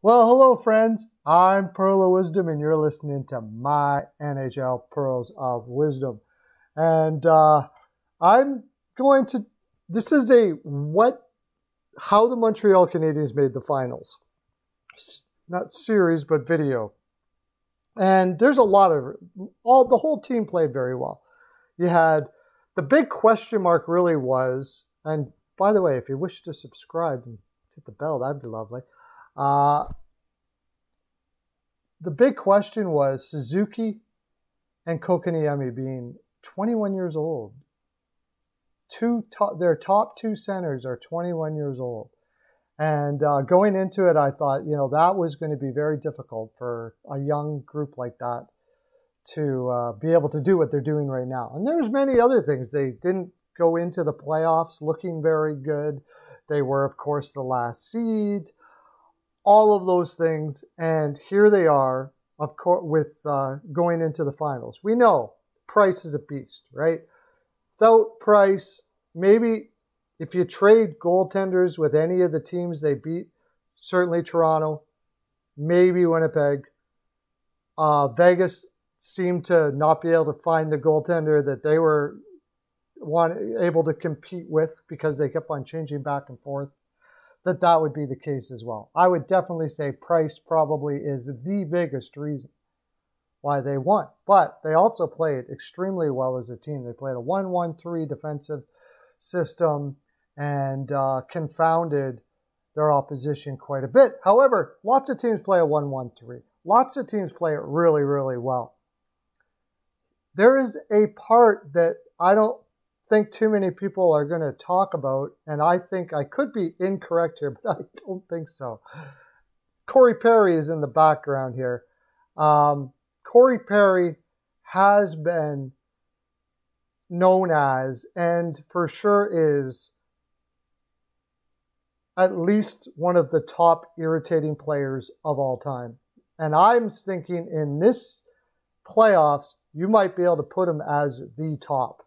Well, hello, friends. I'm Pearl of Wisdom, and you're listening to my NHL Pearls of Wisdom. And uh, I'm going to. This is a what, how the Montreal Canadiens made the finals. Not series, but video. And there's a lot of all. The whole team played very well. You had the big question mark really was, and by the way, if you wish to subscribe and hit the bell, that'd be lovely. Uh, the big question was Suzuki and Kotkaniemi being 21 years old. Two their top two centers are 21 years old. And uh, going into it, I thought, you know, that was going to be very difficult for a young group like that to uh, be able to do what they're doing right now. And there's many other things. They didn't go into the playoffs looking very good. They were, of course, the last seed all of those things, and here they are, of course, with uh, going into the finals. We know Price is a beast, right? Without Price, maybe if you trade goaltenders with any of the teams they beat, certainly Toronto, maybe Winnipeg. Uh, Vegas seemed to not be able to find the goaltender that they were want, able to compete with because they kept on changing back and forth that that would be the case as well. I would definitely say price probably is the biggest reason why they won. But they also played extremely well as a team. They played a 1 1 3 defensive system and uh, confounded their opposition quite a bit. However, lots of teams play a 1 1 3. Lots of teams play it really, really well. There is a part that I don't think too many people are going to talk about, and I think I could be incorrect here, but I don't think so. Corey Perry is in the background here. Um, Corey Perry has been known as, and for sure is, at least one of the top irritating players of all time. And I'm thinking in this playoffs, you might be able to put him as the top.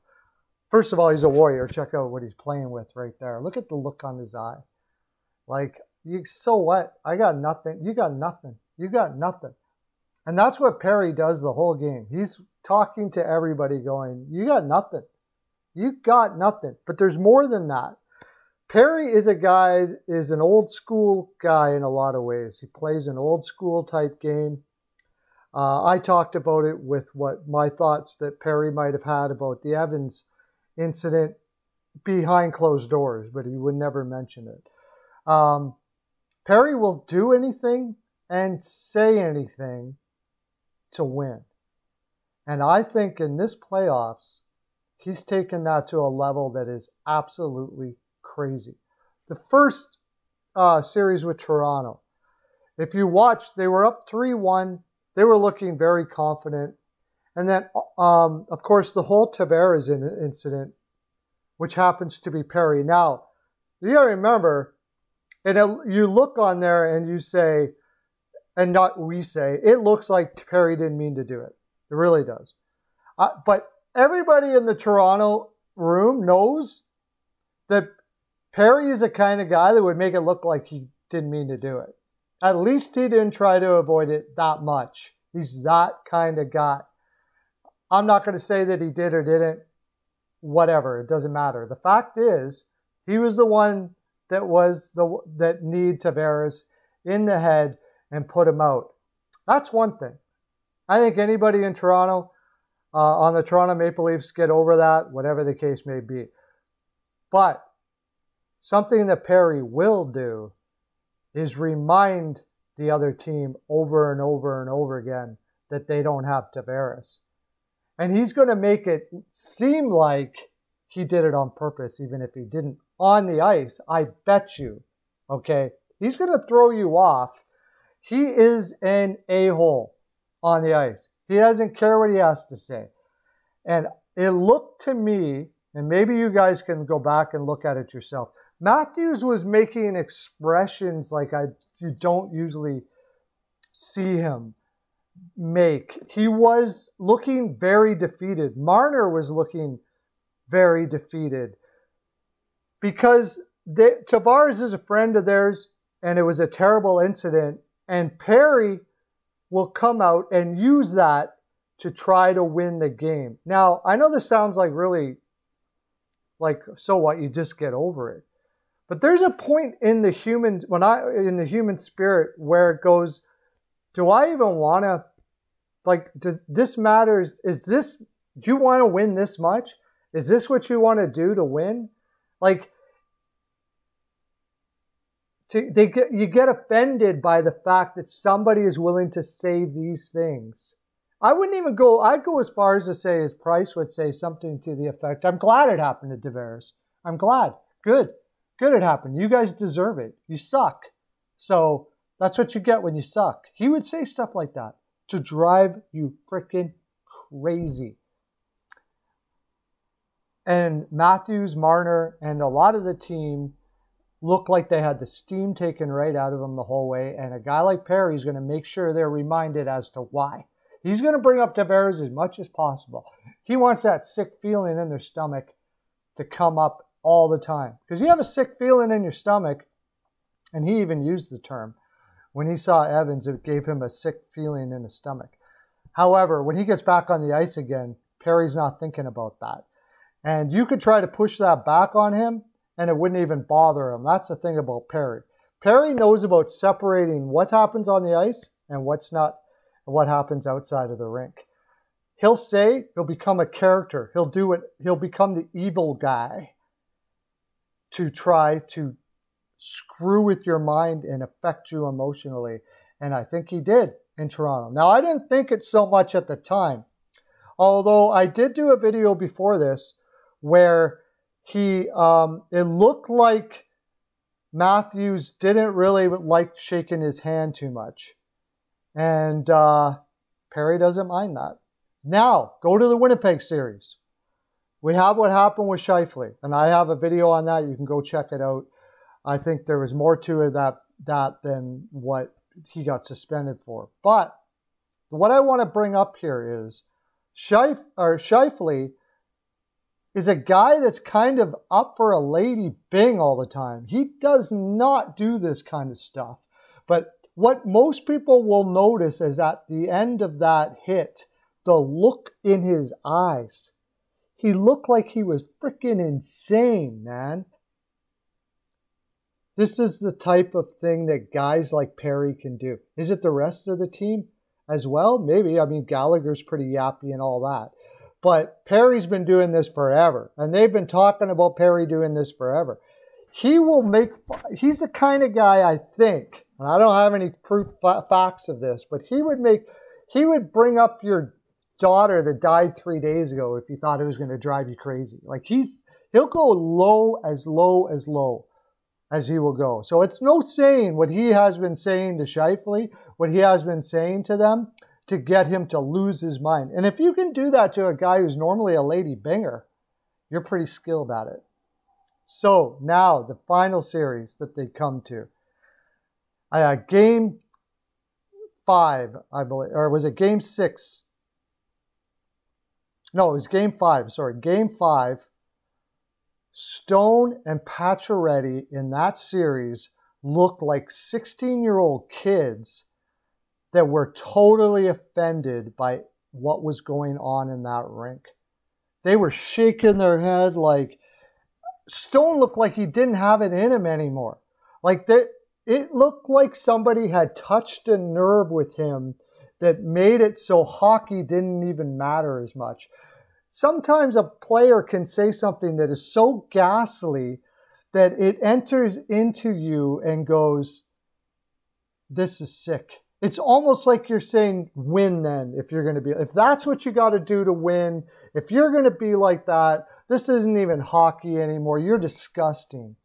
First of all, he's a warrior. Check out what he's playing with right there. Look at the look on his eye. Like, you, so what? I got nothing. You got nothing. You got nothing. And that's what Perry does the whole game. He's talking to everybody, going, You got nothing. You got nothing. But there's more than that. Perry is a guy, is an old school guy in a lot of ways. He plays an old school type game. Uh, I talked about it with what my thoughts that Perry might have had about the Evans incident behind closed doors, but he would never mention it. Um, Perry will do anything and say anything to win. And I think in this playoffs, he's taken that to a level that is absolutely crazy. The first uh, series with Toronto, if you watched, they were up 3 1. They were looking very confident. And then, um, of course, the whole Tavares incident, which happens to be Perry. Now, you got to remember, and it, you look on there and you say, and not we say, it looks like Perry didn't mean to do it. It really does. Uh, but everybody in the Toronto room knows that Perry is the kind of guy that would make it look like he didn't mean to do it. At least he didn't try to avoid it that much. He's that kind of guy. I'm not going to say that he did or didn't. Whatever, it doesn't matter. The fact is, he was the one that was the that kneed Tavares in the head and put him out. That's one thing. I think anybody in Toronto uh, on the Toronto Maple Leafs get over that, whatever the case may be. But something that Perry will do is remind the other team over and over and over again that they don't have Tavares. And he's going to make it seem like he did it on purpose, even if he didn't. On the ice, I bet you, okay? He's going to throw you off. He is an a hole on the ice. He doesn't care what he has to say. And it looked to me, and maybe you guys can go back and look at it yourself. Matthews was making expressions like I you don't usually see him make. He was looking very defeated. Marner was looking very defeated because they, Tavares is a friend of theirs, and it was a terrible incident. And Perry will come out and use that to try to win the game. Now, I know this sounds like really like so what you just get over it. But there's a point in the human when I in the human spirit where it goes, do I even want to like does this matters is this do you want to win this much? Is this what you want to do to win? Like to, they get, you get offended by the fact that somebody is willing to say these things. I wouldn't even go, I'd go as far as to say, as Price would say something to the effect, I'm glad it happened to Tavares. I'm glad. Good. Good it happened. You guys deserve it. You suck. So that's what you get when you suck. He would say stuff like that to drive you freaking crazy. And Matthews, Marner, and a lot of the team looked like they had the steam taken right out of them the whole way. And a guy like Perry is going to make sure they're reminded as to why. He's going to bring up Tavares as much as possible. He wants that sick feeling in their stomach to come up all the time. Because you have a sick feeling in your stomach, and he even used the term. When he saw Evans, it gave him a sick feeling in his stomach. However, when he gets back on the ice again, Perry's not thinking about that. And you could try to push that back on him, and it wouldn't even bother him. That's the thing about Perry. Perry knows about separating what happens on the ice and what's not, what happens outside of the rink. He'll say he'll become a character. He'll do it. He'll become the evil guy to try to screw with your mind and affect you emotionally. And I think he did in Toronto. Now, I didn't think it so much at the time, although I did do a video before this where he um, it looked like Matthews didn't really like shaking his hand too much, and uh, Perry doesn't mind that. Now go to the Winnipeg series. We have what happened with Scheifele, and I have a video on that. You can go check it out. I think there was more to it that that than what he got suspended for. But what I want to bring up here is Scheif, or Scheifele is a guy that's kind of up for a Lady Byng all the time. He does not do this kind of stuff. But what most people will notice is at the end of that hit, the look in his eyes. He looked like he was freaking insane, man. This is the type of thing that guys like Perry can do. Is it the rest of the team as well? Maybe. I mean, Gallagher's pretty yappy and all that. But Perry's been doing this forever, and they've been talking about Perry doing this forever. He will make, he's the kind of guy I think, and I don't have any proof facts of this, but he would make, he would bring up your daughter that died three days ago if you thought it was going to drive you crazy. Like he's, he'll go low as low as low as he will go. So it's no saying what he has been saying to Scheifele, what he has been saying to them to get him to lose his mind. And if you can do that to a guy who's normally a lady binger, you're pretty skilled at it. So now the final series that they come to. Uh, game five, I believe, or was it game six? No, it was game five. Sorry, game five. Stone and Pacioretty in that series looked like 16 year old kids that were totally offended by what was going on in that rink. They were shaking their head like Stone looked like he didn't have it in him anymore. Like that it looked like somebody had touched a nerve with him that made it so hockey didn't even matter as much. Sometimes a player can say something that is so ghastly that it enters into you and goes, This is sick. It's almost like you're saying win then if you're going to be if that's what you got to do to win, if you're going to be like that, this isn't even hockey anymore. You're disgusting.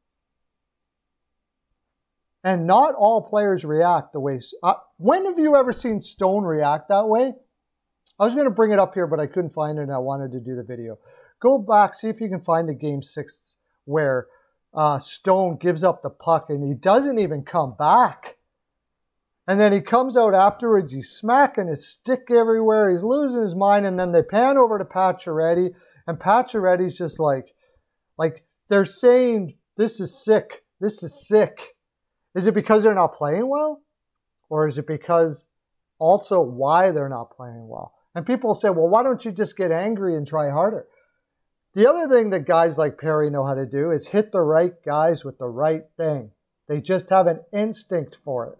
And not all players react the way. Uh, when have you ever seen Stone react that way? I was going to bring it up here, but I couldn't find it and I wanted to do the video. Go back, see if you can find the game six where uh, Stone gives up the puck and he doesn't even come back. And then he comes out afterwards, he's smacking his stick everywhere, he's losing his mind, and then they pan over to Pacioretty, and Pacioretty's just like, like they're saying, this is sick, this is sick. Is it because they're not playing well? Or is it because also why they're not playing well? And people say, well, why don't you just get angry and try harder? The other thing that guys like Perry know how to do is hit the right guys with the right thing. They just have an instinct for it.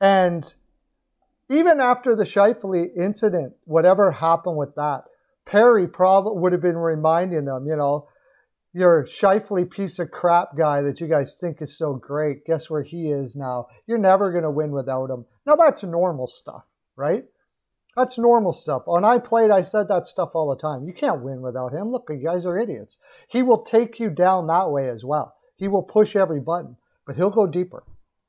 And even after the Scheifele incident, whatever happened with that, Perry probably would have been reminding them, you know, your Scheifele piece of crap guy that you guys think is so great. Guess where he is now? You're never going to win without him. Now that's normal stuff, right? That's normal stuff. When I played, I said that stuff all the time. You can't win without him. Look, you guys are idiots. He will take you down that way as well. He will push every button, but he'll go deeper.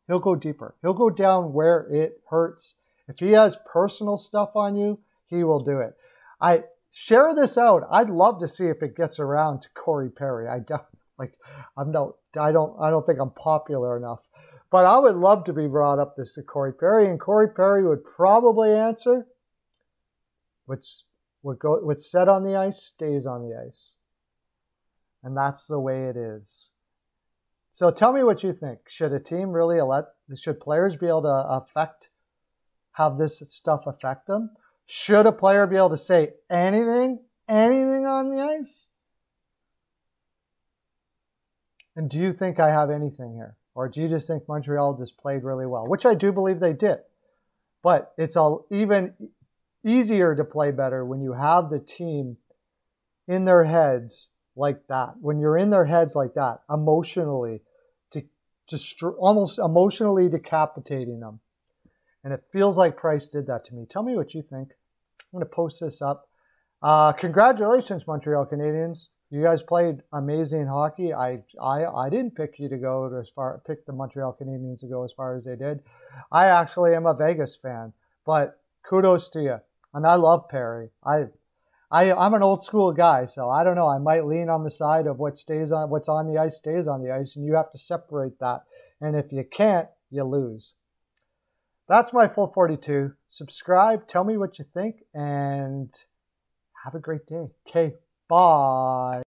He'll go deeper. He'll go down where it hurts. If he has personal stuff on you, he will do it. I share this out. I'd love to see if it gets around to Corey Perry. I don't like I'm no I don't I don't think I'm popular enough. But I would love to be brought up this to Corey Perry, and Corey Perry would probably answer, which what go what's said on the ice stays on the ice. And that's the way it is. So tell me what you think. Should a team really let should players be able to affect have this stuff affect them? Should a player be able to say anything, anything on the ice? And do you think I have anything here? Or do you just think Montreal just played really well? Which I do believe they did. But it's all even easier to play better when you have the team in their heads like that. When you're in their heads like that, emotionally, to, to almost emotionally decapitating them. And it feels like Price did that to me. Tell me what you think. I'm going to post this up. Uh, congratulations, Montreal Canadiens. You guys played amazing hockey. I, I I didn't pick you to go to as far pick the Montreal Canadiens to go as far as they did. I actually am a Vegas fan, but kudos to you. And I love Perry. I I I'm an old school guy, so I don't know. I might lean on the side of what stays on what's on the ice stays on the ice, and you have to separate that. And if you can't, you lose that's my full 42. Subscribe, tell me what you think, and have a great day. Okay, bye.